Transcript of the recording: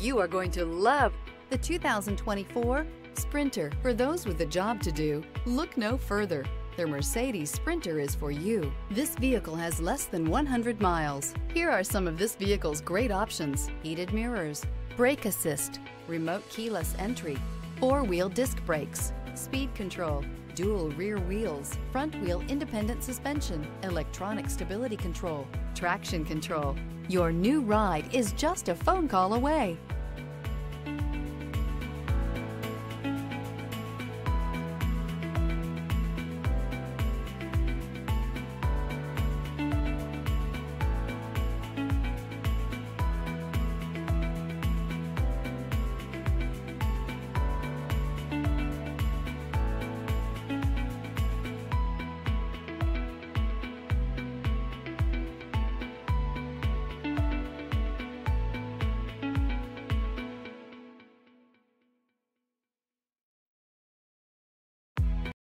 you are going to love the 2024 Sprinter. For those with a job to do, look no further. The Mercedes Sprinter is for you. This vehicle has less than 100 miles. Here are some of this vehicle's great options. Heated mirrors, brake assist, remote keyless entry, four-wheel disc brakes, speed control, dual rear wheels, front wheel independent suspension, electronic stability control, traction control. Your new ride is just a phone call away.